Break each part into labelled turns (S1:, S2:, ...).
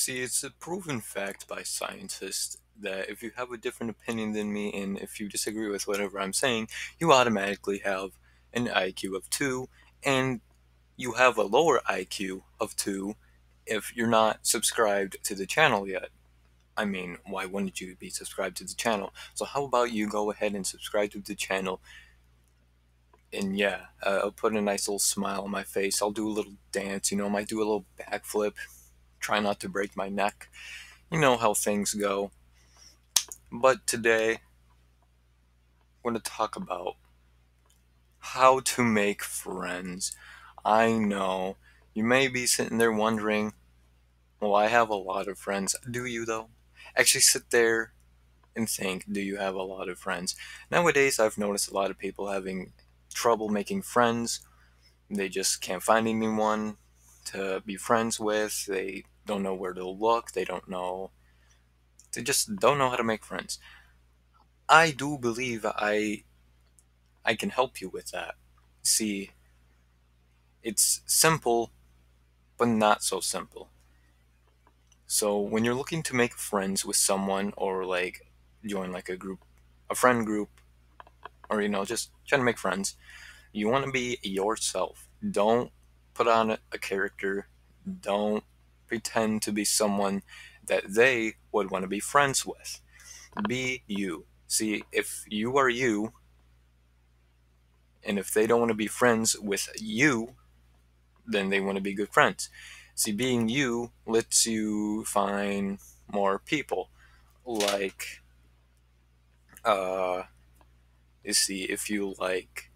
S1: See, it's a proven fact by scientists that if you have a different opinion than me and if you disagree with whatever I'm saying, you automatically have an IQ of 2 and you have a lower IQ of 2 if you're not subscribed to the channel yet. I mean, why wouldn't you be subscribed to the channel? So how about you go ahead and subscribe to the channel and yeah, uh, I'll put a nice little smile on my face. I'll do a little dance, you know, I might do a little backflip, try not to break my neck. You know how things go. But today, I'm going to talk about how to make friends. I know you may be sitting there wondering, well, I have a lot of friends. Do you, though? Actually, sit there and think, do you have a lot of friends? Nowadays, I've noticed a lot of people having trouble making friends. They just can't find anyone to be friends with. They don't know where to look. They don't know. They just don't know how to make friends. I do believe I I can help you with that. See, it's simple, but not so simple. So when you're looking to make friends with someone or like join like a group, a friend group, or you know just trying to make friends you want to be yourself don't put on a character. Don't pretend to be someone that they would want to be friends with. Be you. See if you are you and if they don't want to be friends with you then they want to be good friends. See being you lets you find more people. Like uh you see if you like,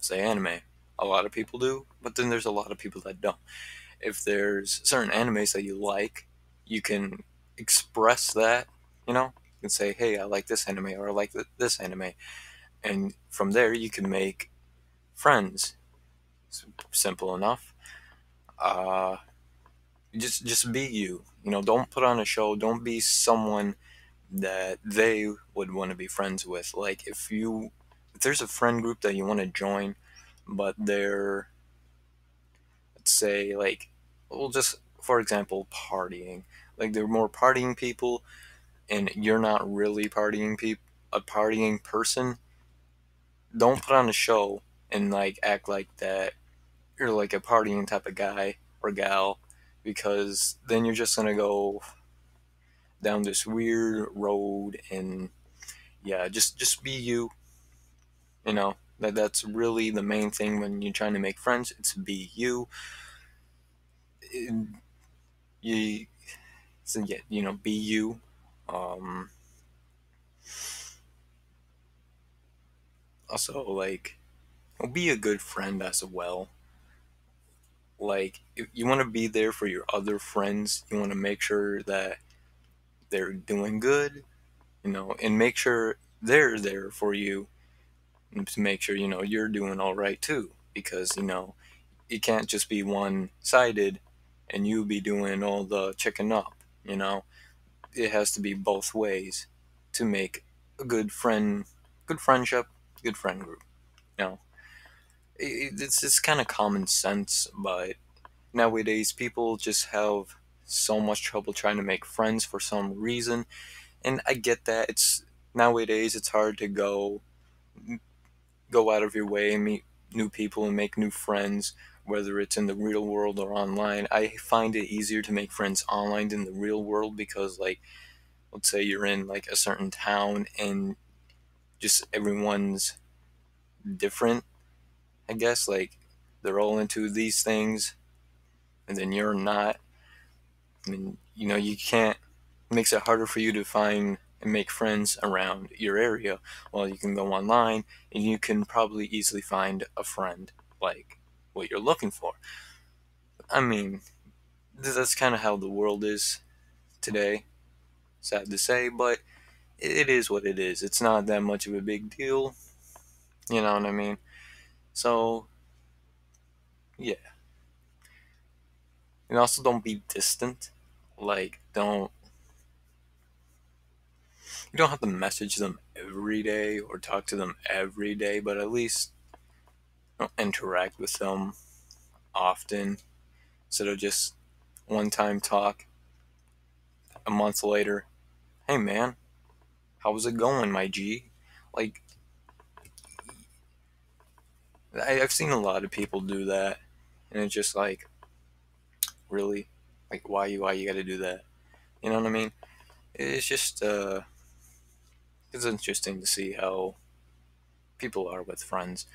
S1: say, anime. A lot of people do, but then there's a lot of people that don't. If there's certain animes that you like, you can express that, you know? You can say, hey, I like this anime or I like th- this anime. And from there, you can make friends. It's simple enough. Uh, just just be you. You know, don't put on a show. Don't be someone that they would want to be friends with. Like if you if there's a friend group that you want to join, but they're, let's say, like, well, just for example, partying. Like, they're more partying people, and you're not really partying people, a partying person. Don't put on a show and like act like that you're like a partying type of guy or gal, because then you're just gonna go down this weird road and yeah, just just be you you know, that that's really the main thing when you're trying to make friends. It's be you. It, you, so yeah, you know, be you. Um, also, like, be a good friend as well. Like, you want to be there for your other friends. You want to make sure that they're doing good, you know, and make sure they're there for you to make sure you know you're doing all right too because you know it can't just be one sided and you be doing all the chicken up you know? It has to be both ways to make a good friend good friendship good friend group you know? It, it's just kind of common sense but nowadays people just have so much trouble trying to make friends for some reason and i get that. It's nowadays it's hard to go go out of your way and meet new people and make new friends, whether it's in the real world or online. I find it easier to make friends online than the real world because, like, let's say you're in like a certain town and just everyone's different. I guess like they're all into these things, and then you're not. I mean, you know, you can't. It makes it harder for you to find and make friends around your area. Well, you can go online and you can probably easily find a friend like what you're looking for. I mean, that's kind of how the world is today. Sad to say, but it is what it is. It's not that much of a big deal. You know what I mean? So, yeah. And also, don't be distant. Like, don't you don't have to message them every day or talk to them every day, but at least you know, interact with them often instead of just one time talk. a month later, hey man, how's it going, my G? Like, I, I've seen a lot of people do that, and it's just like, really, like why you why you got to do that? You know what I mean? It's just uh, it's interesting to see how people are with friends.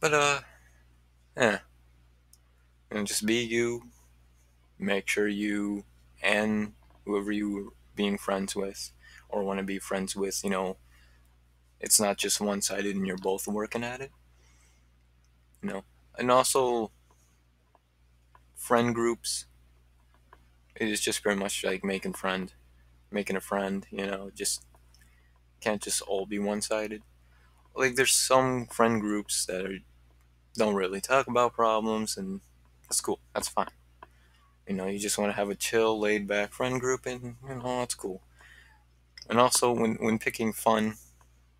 S1: But uh, yeah, and just be you. Make sure you and whoever you being friends with or want to be friends with, you know, it's not just one sided and you're both working at it. You know, and also friend groups. It is just very much like making friend, making a friend. You know, just can't just all be one sided. Like there's some friend groups that are don't really talk about problems, and that's cool. That's fine. You know, you just want to have a chill, laid back friend group, and you know that's cool. And also, when when picking fun,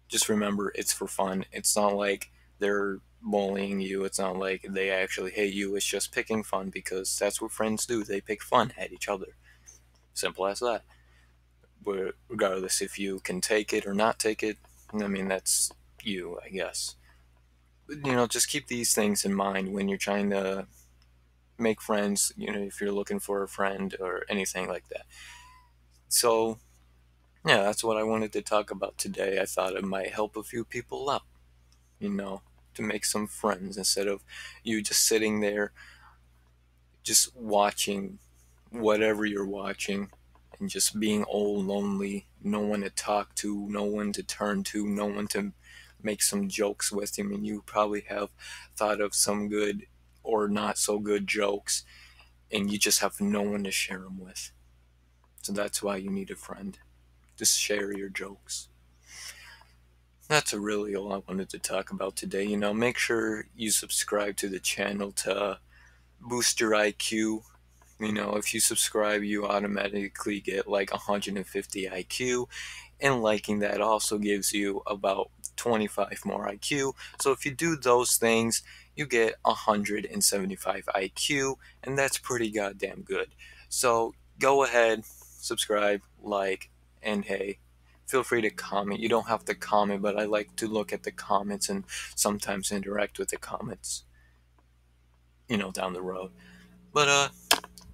S1: just remember it's for fun. It's not like they're bullying you. It's not like they actually hate you. It's just picking fun because that's what friends do. They pick fun at each other. Simple as that. Regardless if you can take it or not take it, I mean that's you, I guess. But, you know, just keep these things in mind when you're trying to make friends. You know, if you're looking for a friend or anything like that. So, yeah, that's what I wanted to talk about today. I thought it might help a few people out. You know to make some friends instead of you just sitting there just watching whatever you're watching and just being all lonely, no one to talk to, no one to turn to, no one to make some jokes with. I mean, you probably have thought of some good or not so good jokes, and you just have no one to share them with. So that's why you need a friend. Just share your jokes that's really all I wanted to talk about today. You know, make sure you subscribe to the channel to boost your IQ. You know, if you subscribe, you automatically get like 150 IQ, and liking that also gives you about 25 more IQ. So if you do those things, you get 175 IQ, and that's pretty goddamn good. So go ahead, subscribe, like, and hey, feel free to comment. You don't have to comment, but I like to look at the comments and sometimes interact with the comments, you know, down the road. But, uh,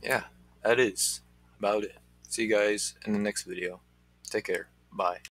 S1: yeah, that is about it. See you guys in the next video. Take care. Bye.